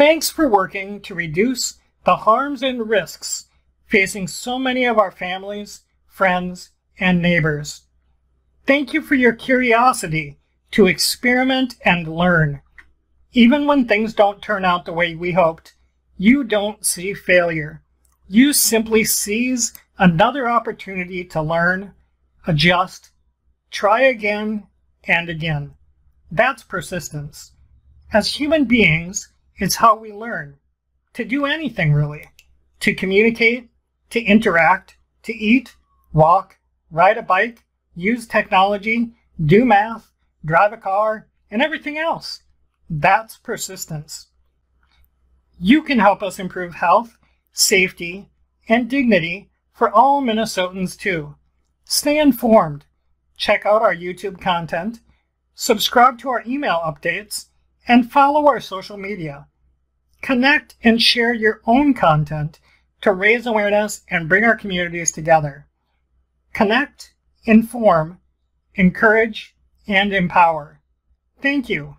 Thanks for working to reduce the harms and risks facing so many of our families, friends, and neighbors. Thank you for your curiosity to experiment and learn. Even when things don't turn out the way we hoped, you don't see failure. You simply seize another opportunity to learn, adjust, try again and again. That's persistence. As human beings, it's how we learn to do anything really to communicate, to interact, to eat, walk, ride a bike, use technology, do math, drive a car, and everything else. That's persistence. You can help us improve health, safety, and dignity for all Minnesotans too. Stay informed, check out our YouTube content, subscribe to our email updates, and follow our social media. Connect and share your own content to raise awareness and bring our communities together. Connect, inform, encourage, and empower. Thank you.